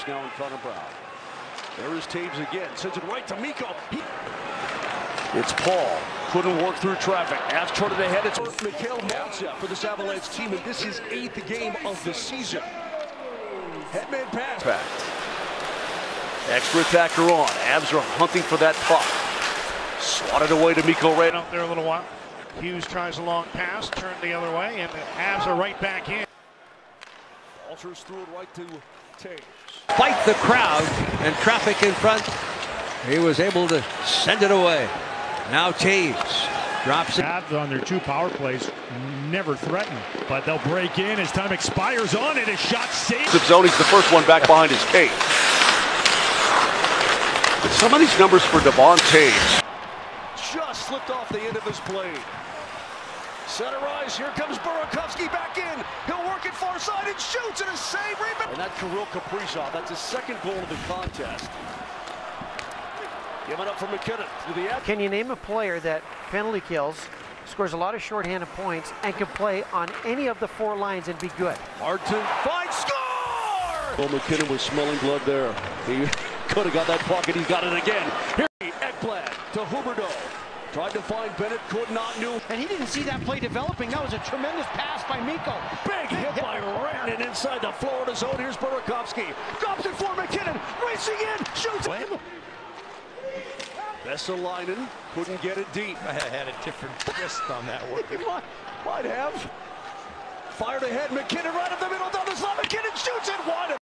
Toews now in front of Brown. There is Toews again. Sends it right to Miko. He... It's Paul. Couldn't work through traffic. Avs charted ahead. It's Mikhail Maltsev for this Avalanche team, and this is eighth game of the season. Headman pass. Back. Extra attacker on. Avs are hunting for that puck. Swatted away to Miko right out there a little while. Hughes tries a long pass, turned the other way, and the Avs are right back in. Walters threw it right to Toews. Fight the crowd and traffic in front. He was able to send it away. Now Toews drops it. on their two power plays never threaten, but they'll break in as time expires on it. A shot saved. Zoni's the first one back behind his cage. But some of these numbers for Devon Toews just slipped off the end of his blade. Center rise, here comes Burakovsky back in. He'll work it far side and shoots, and a save rebound. And that Kirill Kaprizov, that's his second goal of the contest. Giving up for MacKinnon to the end. Can you name a player that penalty kills, scores a lot of shorthanded points, and can play on any of the four lines and be good? Martin finds score! Well, MacKinnon was smelling blood there. He could have got that puck, and he got it again. Here, Ekblad to Huberdeau. Tried to find Bennett, could not, knew. And he didn't see that play developing. That was a tremendous pass by Miko. Big, Big hit, hit by Rantanen inside the Florida zone. Here's Burakovsky. Drops it for MacKinnon. Racing in, shoots him. Vesalainen couldn't get it deep. I had a different twist on that one. might, might have. Fired ahead, MacKinnon right up the middle, down the slot. MacKinnon shoots it wide.